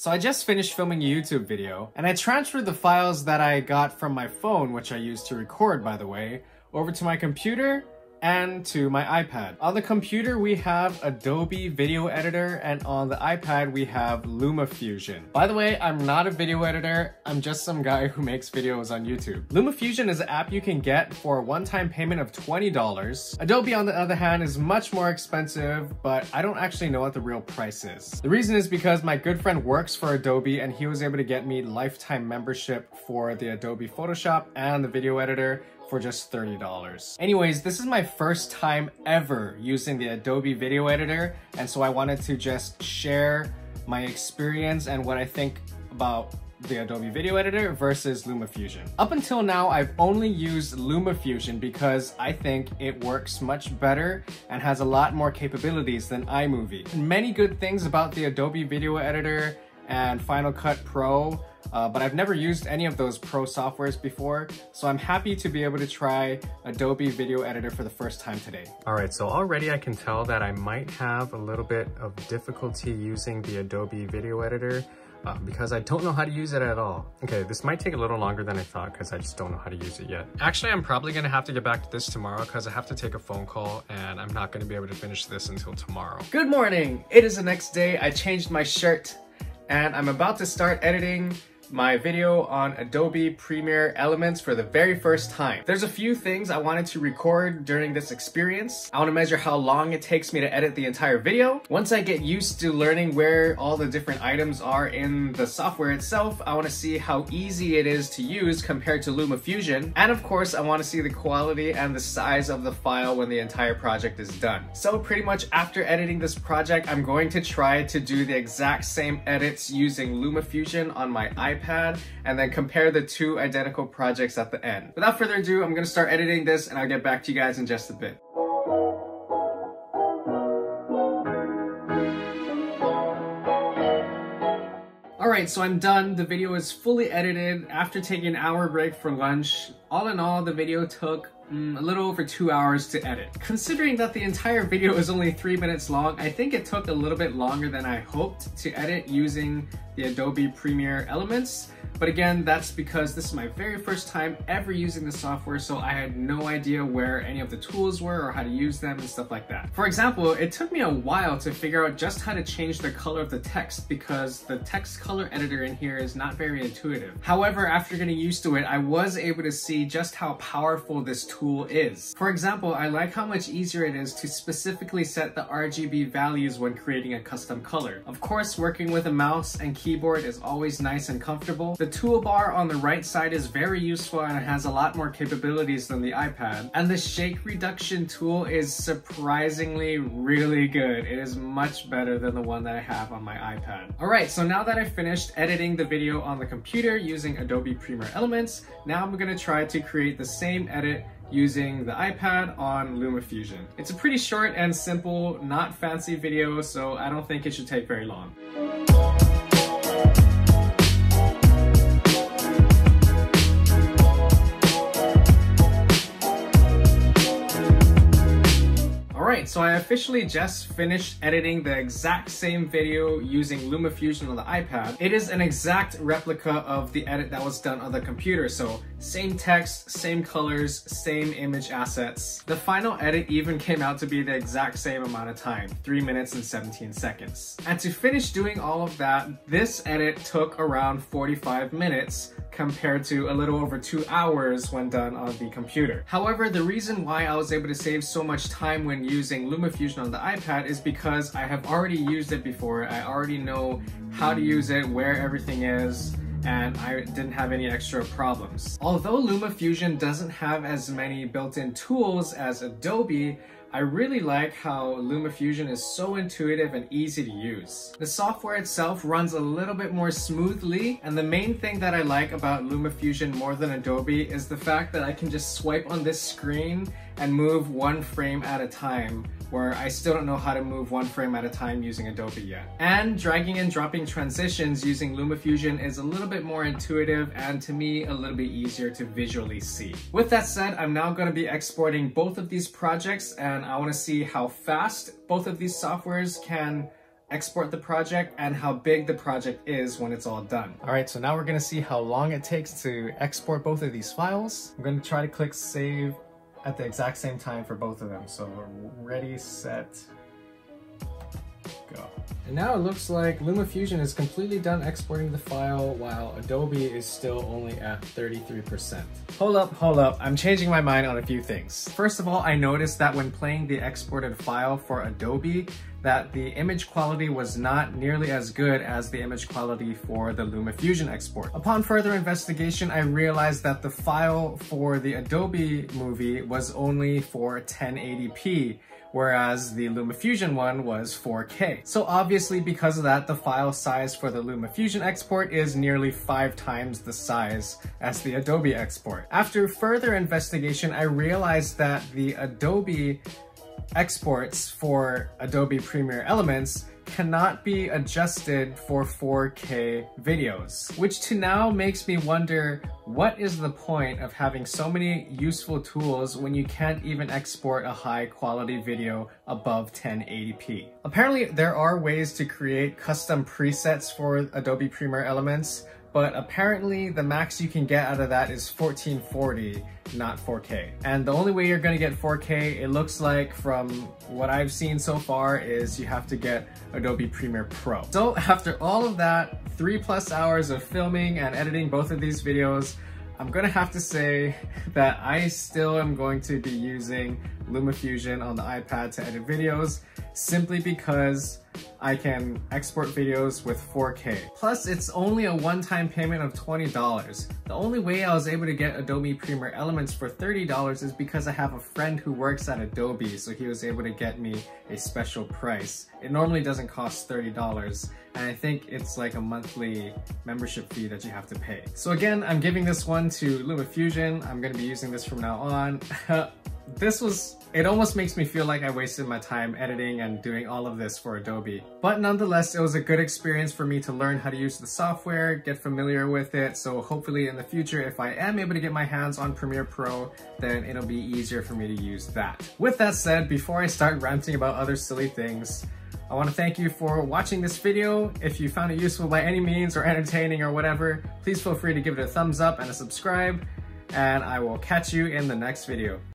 So I just finished filming a YouTube video, and I transferred the files that I got from my phone, which I used to record by the way, over to my computer, and to my iPad. On the computer, we have Adobe Video Editor, and on the iPad, we have LumaFusion. By the way, I'm not a video editor, I'm just some guy who makes videos on YouTube. LumaFusion is an app you can get for a one-time payment of $20. Adobe, on the other hand, is much more expensive, but I don't actually know what the real price is. The reason is because my good friend works for Adobe, and he was able to get me lifetime membership for the Adobe Photoshop and the video editor, for just $30. Anyways, this is my first time ever using the Adobe Video Editor, and so I wanted to just share my experience and what I think about the Adobe Video Editor versus LumaFusion. Up until now, I've only used LumaFusion because I think it works much better and has a lot more capabilities than iMovie. Many good things about the Adobe Video Editor and Final Cut Pro uh, but I've never used any of those pro softwares before, so I'm happy to be able to try Adobe Video Editor for the first time today. All right, so already I can tell that I might have a little bit of difficulty using the Adobe Video Editor uh, because I don't know how to use it at all. Okay, this might take a little longer than I thought because I just don't know how to use it yet. Actually, I'm probably gonna have to get back to this tomorrow because I have to take a phone call and I'm not gonna be able to finish this until tomorrow. Good morning! It is the next day. I changed my shirt and I'm about to start editing my video on Adobe Premiere Elements for the very first time. There's a few things I wanted to record during this experience. I want to measure how long it takes me to edit the entire video. Once I get used to learning where all the different items are in the software itself, I want to see how easy it is to use compared to LumaFusion. And of course, I want to see the quality and the size of the file when the entire project is done. So pretty much after editing this project, I'm going to try to do the exact same edits using LumaFusion on my iPad iPad and then compare the two identical projects at the end. Without further ado, I'm gonna start editing this and I'll get back to you guys in just a bit. Alright, so I'm done. The video is fully edited after taking an hour break for lunch. All in all, the video took mm, a little over two hours to edit. Considering that the entire video is only three minutes long, I think it took a little bit longer than I hoped to edit using the Adobe Premiere Elements. But again, that's because this is my very first time ever using the software, so I had no idea where any of the tools were or how to use them and stuff like that. For example, it took me a while to figure out just how to change the color of the text because the text color editor in here is not very intuitive. However, after getting used to it, I was able to see just how powerful this tool is. For example, I like how much easier it is to specifically set the RGB values when creating a custom color. Of course, working with a mouse and keyboard is always nice and comfortable. The toolbar on the right side is very useful and has a lot more capabilities than the iPad. And the shake reduction tool is surprisingly really good. It is much better than the one that I have on my iPad. Alright, so now that I've finished editing the video on the computer using Adobe Premiere Elements, now I'm gonna try to create the same edit using the iPad on LumaFusion. It's a pretty short and simple, not fancy video, so I don't think it should take very long. So I officially just finished editing the exact same video using LumaFusion on the iPad. It is an exact replica of the edit that was done on the computer, so same text, same colors, same image assets. The final edit even came out to be the exact same amount of time, 3 minutes and 17 seconds. And to finish doing all of that, this edit took around 45 minutes, compared to a little over two hours when done on the computer. However, the reason why I was able to save so much time when using LumaFusion on the iPad is because I have already used it before. I already know how to use it, where everything is, and I didn't have any extra problems. Although LumaFusion doesn't have as many built-in tools as Adobe, I really like how LumaFusion is so intuitive and easy to use. The software itself runs a little bit more smoothly, and the main thing that I like about LumaFusion more than Adobe is the fact that I can just swipe on this screen and move one frame at a time where I still don't know how to move one frame at a time using Adobe yet. And dragging and dropping transitions using LumaFusion is a little bit more intuitive and to me a little bit easier to visually see. With that said, I'm now going to be exporting both of these projects and I want to see how fast both of these softwares can export the project, and how big the project is when it's all done. All right, so now we're gonna see how long it takes to export both of these files. I'm gonna try to click save at the exact same time for both of them. So ready, set, go. And now it looks like LumaFusion is completely done exporting the file while Adobe is still only at 33%. Hold up, hold up, I'm changing my mind on a few things. First of all, I noticed that when playing the exported file for Adobe, that the image quality was not nearly as good as the image quality for the LumaFusion export. Upon further investigation, I realized that the file for the Adobe movie was only for 1080p, whereas the LumaFusion one was 4K. So obviously because of that, the file size for the LumaFusion export is nearly five times the size as the Adobe export. After further investigation, I realized that the Adobe exports for Adobe Premiere Elements cannot be adjusted for 4K videos, which to now makes me wonder what is the point of having so many useful tools when you can't even export a high quality video above 1080p. Apparently there are ways to create custom presets for Adobe Premiere Elements, but apparently the max you can get out of that is 1440, not 4K. And the only way you're gonna get 4K, it looks like from what I've seen so far, is you have to get Adobe Premiere Pro. So after all of that, three plus hours of filming and editing both of these videos, I'm gonna have to say that I still am going to be using LumaFusion on the iPad to edit videos simply because I can export videos with 4K. Plus, it's only a one-time payment of $20. The only way I was able to get Adobe Premiere Elements for $30 is because I have a friend who works at Adobe, so he was able to get me a special price. It normally doesn't cost $30, and I think it's like a monthly membership fee that you have to pay. So again, I'm giving this one to LumaFusion. I'm gonna be using this from now on. this was it almost makes me feel like I wasted my time editing and doing all of this for Adobe. But nonetheless, it was a good experience for me to learn how to use the software, get familiar with it, so hopefully in the future, if I am able to get my hands on Premiere Pro, then it'll be easier for me to use that. With that said, before I start ranting about other silly things, I want to thank you for watching this video. If you found it useful by any means or entertaining or whatever, please feel free to give it a thumbs up and a subscribe, and I will catch you in the next video.